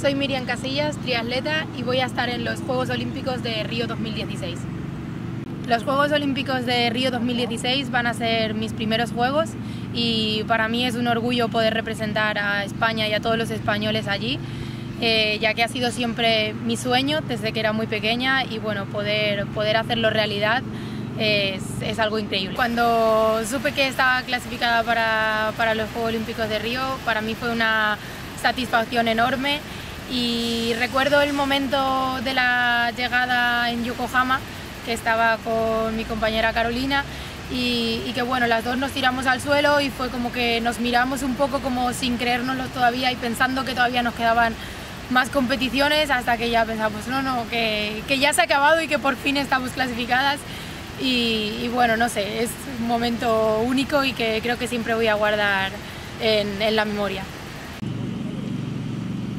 Soy Miriam Casillas, triatleta y voy a estar en los Juegos Olímpicos de Río 2016. Los Juegos Olímpicos de Río 2016 van a ser mis primeros Juegos y para mí es un orgullo poder representar a España y a todos los españoles allí, eh, ya que ha sido siempre mi sueño desde que era muy pequeña y bueno, poder, poder hacerlo realidad es, es algo increíble. Cuando supe que estaba clasificada para, para los Juegos Olímpicos de Río, para mí fue una satisfacción enorme y recuerdo el momento de la llegada en Yokohama, que estaba con mi compañera Carolina, y, que bueno, las dos nos tiramos al suelo y fue como que nos miramos un poco como sin creérnoslo todavía y pensando que todavía nos quedaban más competiciones hasta que ya pensamos, no, no, que, que ya se ha acabado y que por fin estamos clasificadas. Y, bueno, no sé, es un momento único y que creo que siempre voy a guardar en, en la memoria.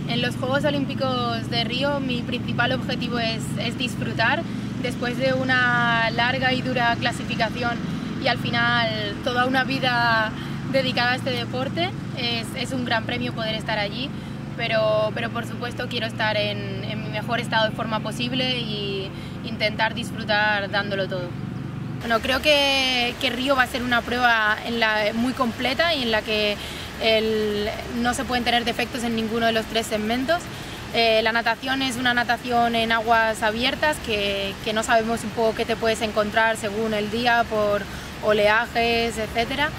En los Juegos Olímpicos de Río mi principal objetivo es, disfrutar después de una larga y dura clasificación y al final toda una vida dedicada a este deporte. Es, un gran premio poder estar allí, pero, pero por supuesto quiero estar en, mi mejor estado de forma posible y intentar disfrutar dándolo todo. Bueno, creo que, que Río va a ser una prueba en la, muy completa y en la que no se pueden tener defectos en ninguno de los tres segmentos. Eh, la natación es una natación en aguas abiertas que, no sabemos un poco qué te puedes encontrar según el día por oleajes, etc.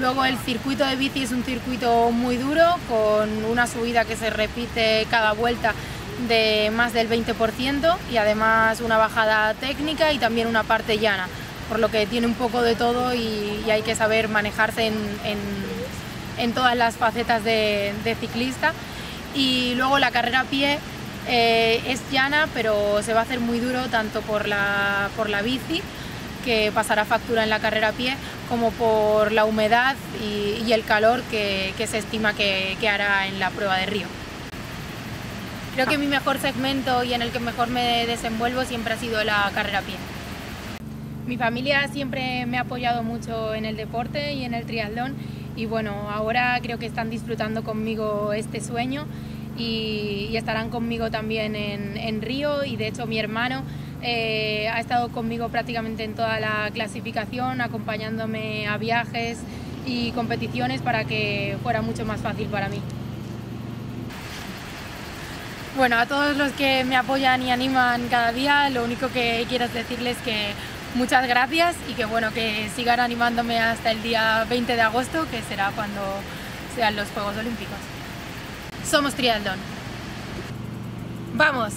Luego el circuito de bici es un circuito muy duro con una subida que se repite cada vuelta de más del 20% y además una bajada técnica y también una parte llana, por lo que tiene un poco de todo y, hay que saber manejarse en todas las facetas de, ciclista. Y luego la carrera a pie eh, es llana, pero se va a hacer muy duro tanto por la, por la bici, que pasará factura en la carrera a pie, como por la humedad y, el calor que, se estima que, que hará en la prueba de Río. Creo que mi mejor segmento y en el que mejor me desenvuelvo siempre ha sido la carrera a pie. Mi familia siempre me ha apoyado mucho en el deporte y en el triatlón y bueno, ahora creo que están disfrutando conmigo este sueño y, estarán conmigo también en, Río y de hecho mi hermano eh, ha estado conmigo prácticamente en toda la clasificación, acompañándome a viajes y competiciones para que fuera mucho más fácil para mí. Bueno, a todos los que me apoyan y animan cada día, lo único que quiero es decirles que muchas gracias y que bueno, que sigan animándome hasta el día 20 de agosto, que será cuando sean los Juegos Olímpicos. Somos Trialdón. ¡Vamos!